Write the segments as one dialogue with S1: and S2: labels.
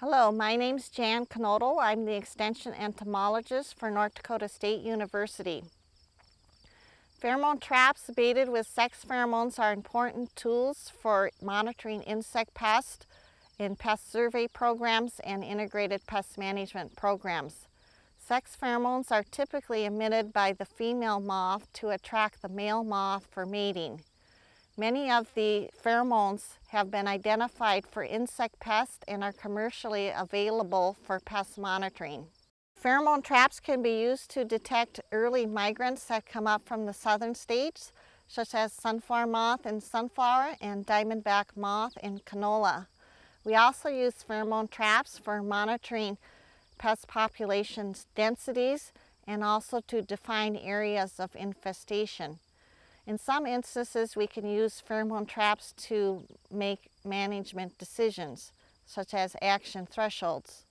S1: Hello, my name's Jan Knodel. I'm the Extension Entomologist for North Dakota State University. Pheromone traps baited with sex pheromones are important tools for monitoring insect pests in pest survey programs and integrated pest management programs. Sex pheromones are typically emitted by the female moth to attract the male moth for mating. Many of the pheromones have been identified for insect pests and are commercially available for pest monitoring. Pheromone traps can be used to detect early migrants that come up from the southern states, such as sunflower moth in sunflower and diamondback moth in canola. We also use pheromone traps for monitoring pest populations densities and also to define areas of infestation. In some instances, we can use pheromone traps to make management decisions, such as action thresholds.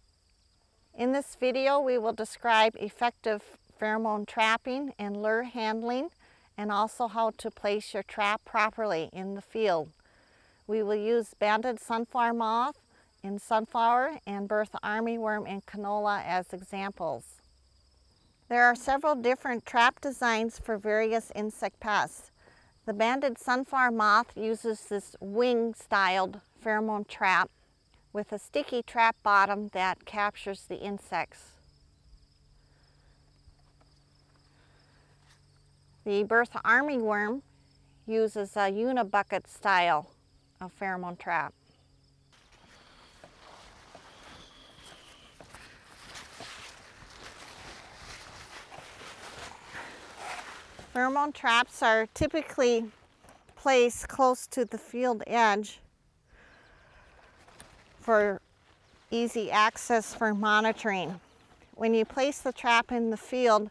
S1: In this video, we will describe effective pheromone trapping and lure handling, and also how to place your trap properly in the field. We will use banded sunflower moth in sunflower and Bertha armyworm in canola as examples. There are several different trap designs for various insect pests. The banded sunflower moth uses this wing-styled pheromone trap with a sticky trap bottom that captures the insects. The Bertha armyworm uses a unibucket style of pheromone trap. Pheromone traps are typically placed close to the field edge for easy access for monitoring. When you place the trap in the field,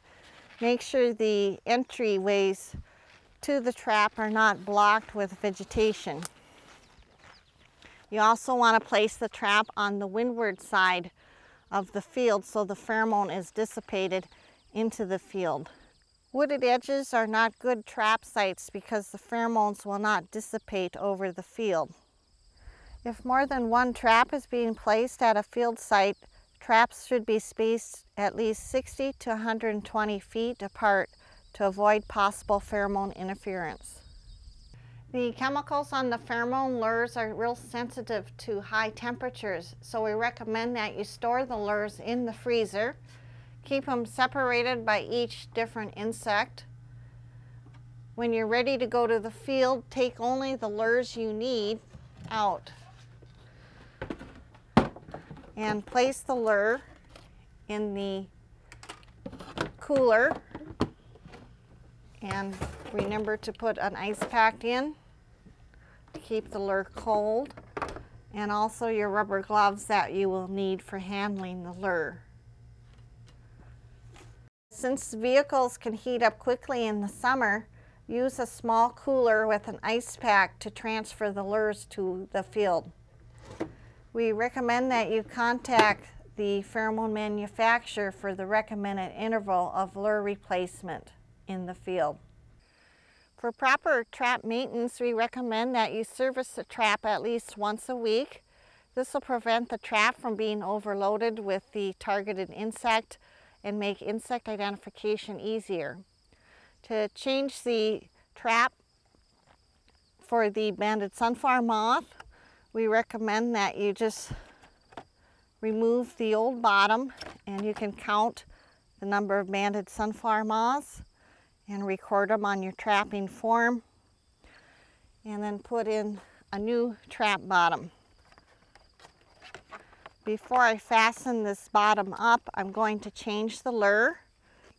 S1: make sure the entryways to the trap are not blocked with vegetation. You also want to place the trap on the windward side of the field so the pheromone is dissipated into the field. Wooded edges are not good trap sites because the pheromones will not dissipate over the field. If more than one trap is being placed at a field site, traps should be spaced at least 60 to 120 feet apart to avoid possible pheromone interference. The chemicals on the pheromone lures are real sensitive to high temperatures, so we recommend that you store the lures in the freezer Keep them separated by each different insect. When you're ready to go to the field, take only the lures you need out. And place the lure in the cooler. And remember to put an ice pack in to keep the lure cold. And also your rubber gloves that you will need for handling the lure. Since vehicles can heat up quickly in the summer, use a small cooler with an ice pack to transfer the lures to the field. We recommend that you contact the pheromone manufacturer for the recommended interval of lure replacement in the field. For proper trap maintenance, we recommend that you service the trap at least once a week. This will prevent the trap from being overloaded with the targeted insect and make insect identification easier. To change the trap for the banded sunflower moth, we recommend that you just remove the old bottom and you can count the number of banded sunflower moths and record them on your trapping form and then put in a new trap bottom. Before I fasten this bottom up, I'm going to change the lure.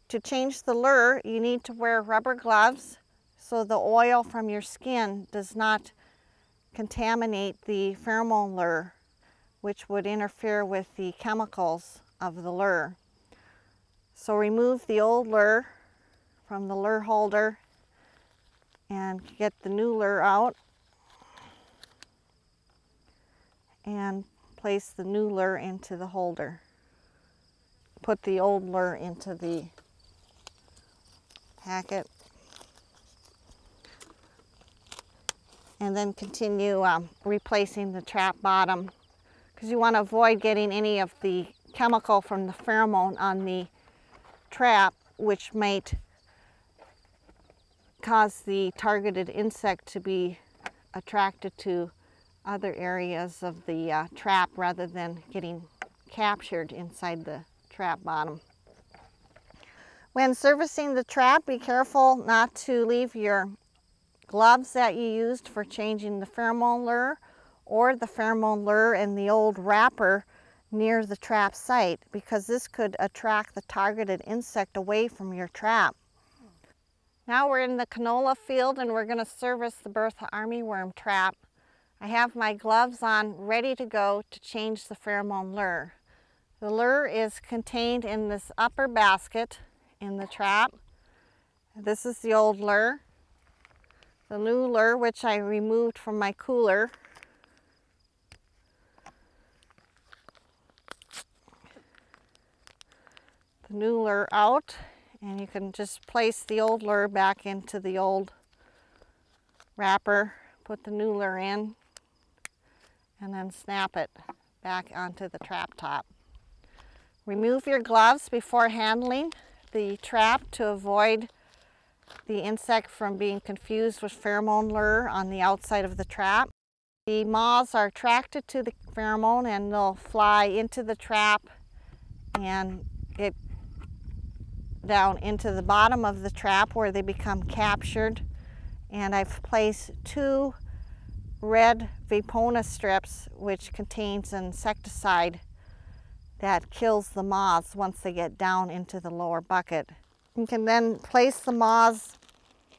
S1: To change the lure, you need to wear rubber gloves so the oil from your skin does not contaminate the pheromone lure, which would interfere with the chemicals of the lure. So remove the old lure from the lure holder and get the new lure out and place the new lure into the holder. Put the old lure into the packet. And then continue um, replacing the trap bottom because you want to avoid getting any of the chemical from the pheromone on the trap, which might cause the targeted insect to be attracted to other areas of the uh, trap rather than getting captured inside the trap bottom. When servicing the trap, be careful not to leave your gloves that you used for changing the pheromone lure or the pheromone lure and the old wrapper near the trap site because this could attract the targeted insect away from your trap. Now we're in the canola field and we're going to service the Bertha armyworm trap. I have my gloves on ready to go to change the pheromone lure. The lure is contained in this upper basket in the trap. This is the old lure. The new lure which I removed from my cooler the new lure out and you can just place the old lure back into the old wrapper, put the new lure in, and then snap it back onto the trap top. Remove your gloves before handling the trap to avoid the insect from being confused with pheromone lure on the outside of the trap. The moths are attracted to the pheromone and they'll fly into the trap and it down into the bottom of the trap where they become captured. And I've placed two red Vapona strips, which contains insecticide that kills the moths once they get down into the lower bucket. You can then place the moths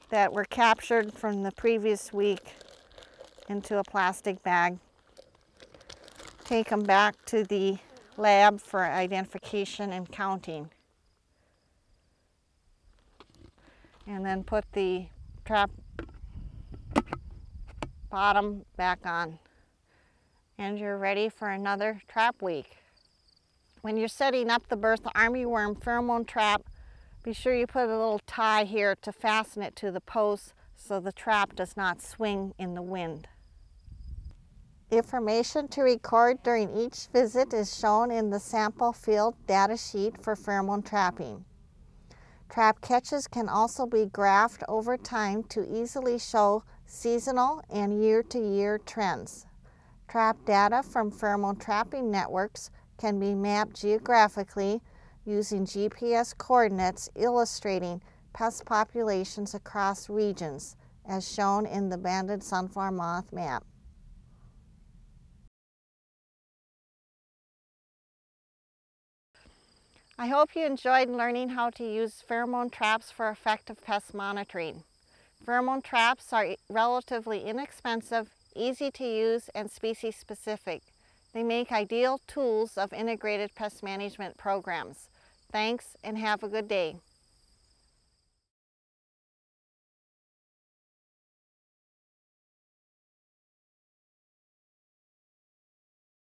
S1: that were captured from the previous week into a plastic bag. Take them back to the lab for identification and counting. and then put the trap bottom back on. And you're ready for another trap week. When you're setting up the Bertha armyworm pheromone trap, be sure you put a little tie here to fasten it to the post so the trap does not swing in the wind. Information to record during each visit is shown in the sample field data sheet for pheromone trapping. Trap catches can also be graphed over time to easily show seasonal and year-to-year -year trends. Trap data from pheromone trapping networks can be mapped geographically using GPS coordinates illustrating pest populations across regions, as shown in the banded sunflower moth map. I hope you enjoyed learning how to use pheromone traps for effective pest monitoring. Pheromone traps are relatively inexpensive, easy to use, and species specific. They make ideal tools of integrated pest management programs. Thanks and have a good day.